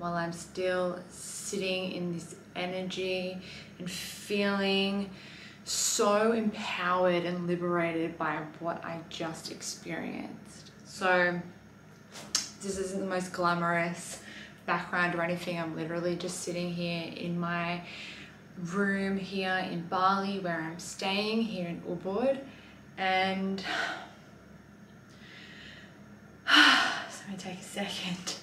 while I'm still sitting in this energy and feeling so empowered and liberated by what I just experienced. So this isn't the most glamorous background or anything. I'm literally just sitting here in my room here in Bali where I'm staying here in Ubud and let me take a second.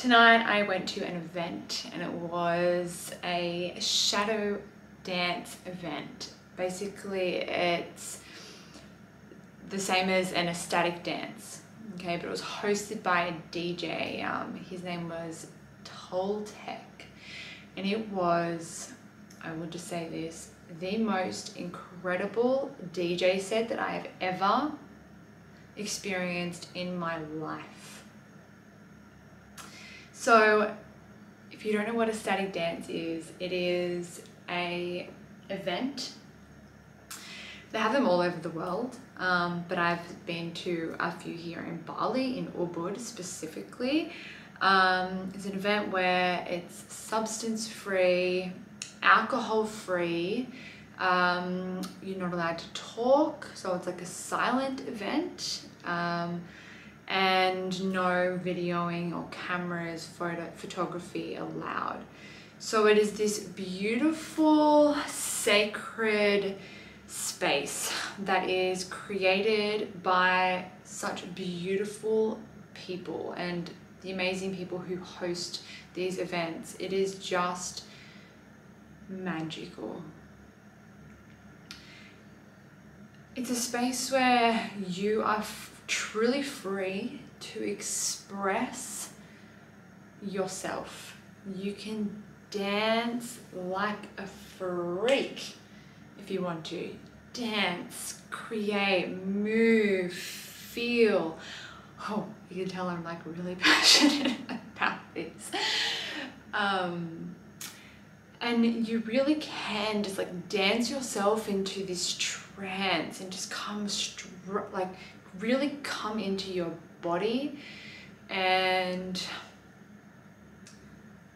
Tonight I went to an event and it was a shadow dance event. Basically it's the same as an ecstatic dance, okay, but it was hosted by a DJ. Um, his name was Toltech and it was, I will just say this, the most incredible DJ set that I have ever experienced in my life. So if you don't know what ecstatic dance is, it is a event. They have them all over the world, um, but I've been to a few here in Bali, in Ubud specifically. Um, it's an event where it's substance free, alcohol free, um, you're not allowed to talk, so it's like a silent event. Um, and no videoing or cameras, photo, photography allowed. So it is this beautiful, sacred space that is created by such beautiful people and the amazing people who host these events. It is just magical. It's a space where you are truly free to express yourself. You can dance like a freak if you want to. Dance, create, move, feel. Oh, you can tell I'm like really passionate about this. Um, and you really can just like dance yourself into this trance and just come like really come into your body and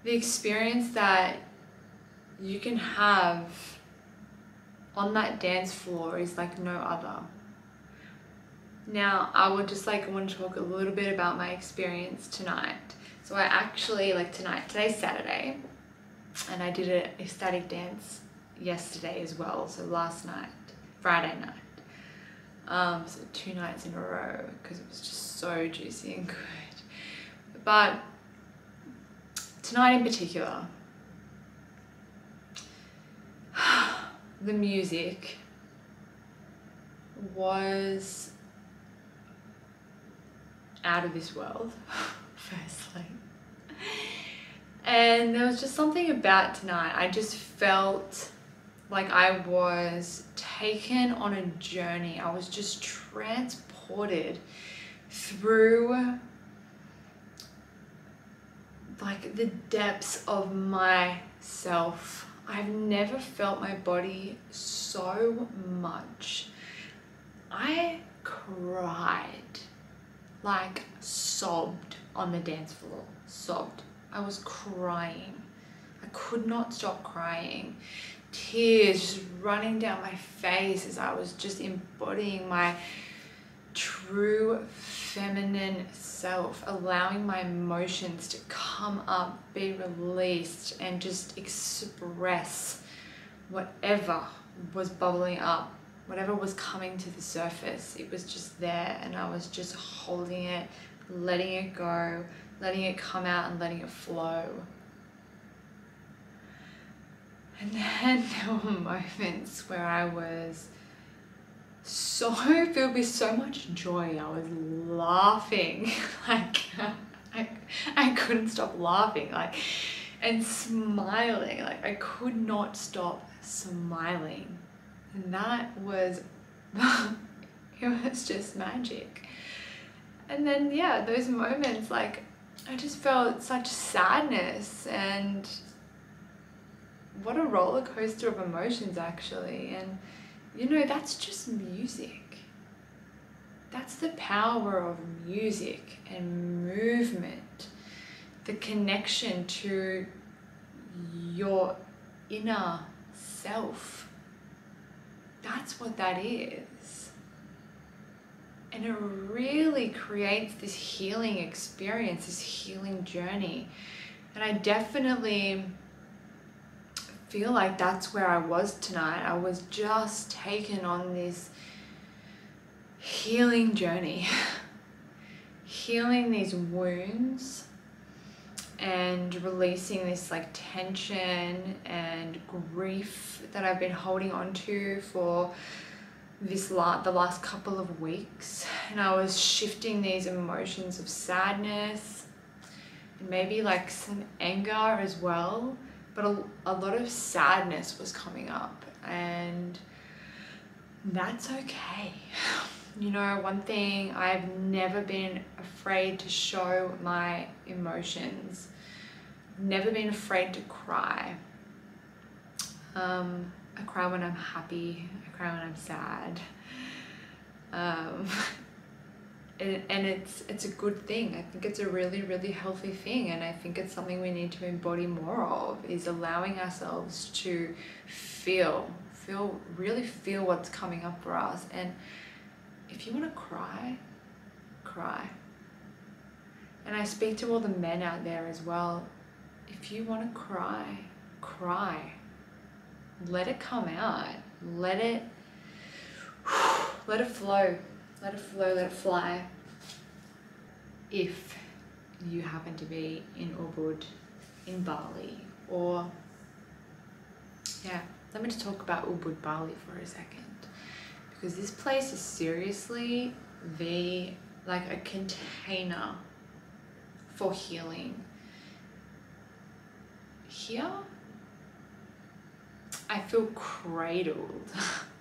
the experience that you can have on that dance floor is like no other. Now, I would just like want to talk a little bit about my experience tonight. So I actually like tonight, today's Saturday, and I did an ecstatic dance yesterday as well. So last night, Friday night. Um, so two nights in a row because it was just so juicy and good. But tonight in particular, the music was out of this world, firstly. And there was just something about tonight. I just felt like I was taken on a journey. I was just transported through like the depths of myself. I've never felt my body so much. I cried, like sobbed on the dance floor, sobbed. I was crying. I could not stop crying. Tears just running down my face as I was just embodying my true feminine self, allowing my emotions to come up, be released, and just express whatever was bubbling up, whatever was coming to the surface. It was just there, and I was just holding it, letting it go, letting it come out and letting it flow. And then there were moments where I was so filled with so much joy. I was laughing, like I, I couldn't stop laughing, like and smiling. Like I could not stop smiling, and that was it was just magic. And then yeah, those moments like I just felt such sadness and what a roller coaster of emotions actually and you know that's just music That's the power of music and movement, the connection to your inner self. That's what that is. And it really creates this healing experience, this healing journey. And I definitely feel like that's where I was tonight. I was just taken on this healing journey, healing these wounds and releasing this like tension and grief that I've been holding on to for this la- the last couple of weeks and I was shifting these emotions of sadness and maybe like some anger as well but a, a lot of sadness was coming up and that's okay. You know one thing I've never been afraid to show my emotions. Never been afraid to cry. Um, I cry when I'm happy. I cry when I'm sad. Um, and, and it's it's a good thing. I think it's a really really healthy thing, and I think it's something we need to embody more of. Is allowing ourselves to feel, feel really feel what's coming up for us. And if you want to cry, cry. And I speak to all the men out there as well. If you want to cry, cry. Let it come out. Let it let it flow let it flow, let it fly. If you happen to be in Ubud, in Bali, or yeah, let me just talk about Ubud, Bali for a second. Because this place is seriously the like a container for healing. Here, I feel cradled.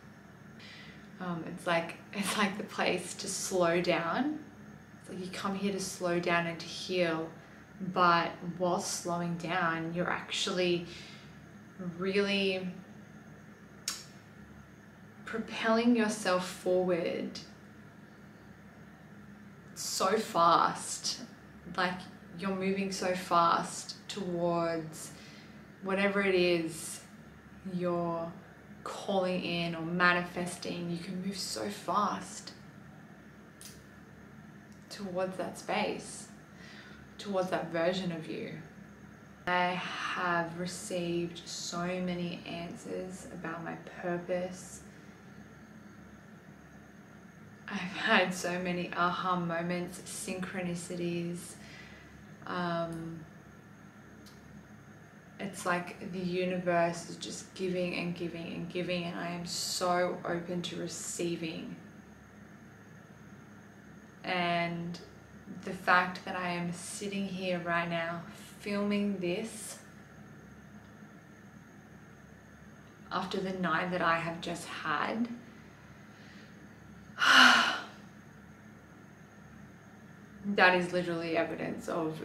Um, it's like it's like the place to slow down. Like you come here to slow down and to heal, but while slowing down, you're actually really propelling yourself forward so fast. Like you're moving so fast towards whatever it is you're calling in or manifesting, you can move so fast towards that space, towards that version of you. I have received so many answers about my purpose. I've had so many aha moments, synchronicities. Um, it's like the universe is just giving and giving and giving, and I am so open to receiving. And the fact that I am sitting here right now filming this after the night that I have just had. that is literally evidence of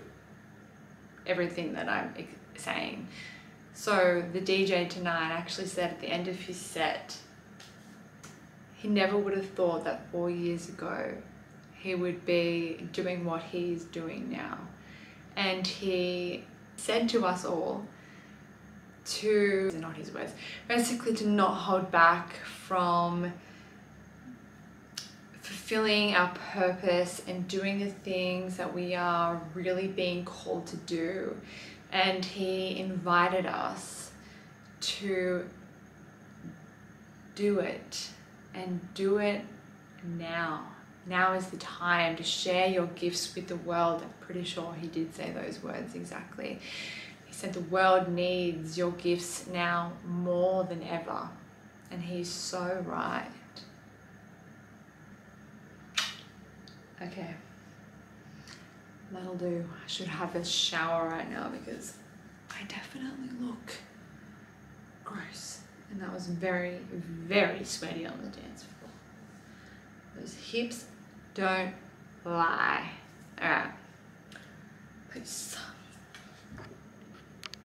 everything that I'm saying. So the DJ tonight actually said at the end of his set, he never would have thought that four years ago he would be doing what he's doing now. And he said to us all to, not his words, basically to not hold back from fulfilling our purpose and doing the things that we are really being called to do and he invited us to do it and do it now. Now is the time to share your gifts with the world. I'm pretty sure he did say those words exactly. He said the world needs your gifts now more than ever. And he's so right. Okay. That'll do. I should have a shower right now because I definitely look gross. And that was very, very sweaty on the dance floor. Those hips don't lie. Alright. Peace.